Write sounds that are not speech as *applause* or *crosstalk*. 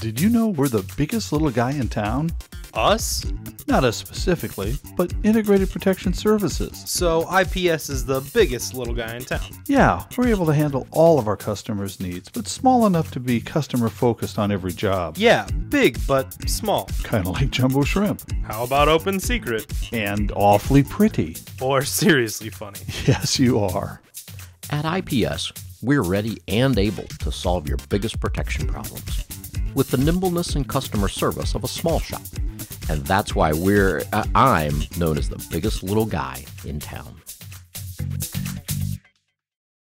Did you know we're the biggest little guy in town? Us? Not us specifically, but Integrated Protection Services. So IPS is the biggest little guy in town. Yeah, we're able to handle all of our customers' needs, but small enough to be customer focused on every job. Yeah, big but small. Kind of like jumbo shrimp. How about open secret? And awfully pretty. Or seriously funny? *laughs* Yes, you are. At IPS, we're ready and able to solve your biggest protection problems with the nimbleness and customer service of a small shop. And that's why we're uh, I'm known as the biggest little guy in town.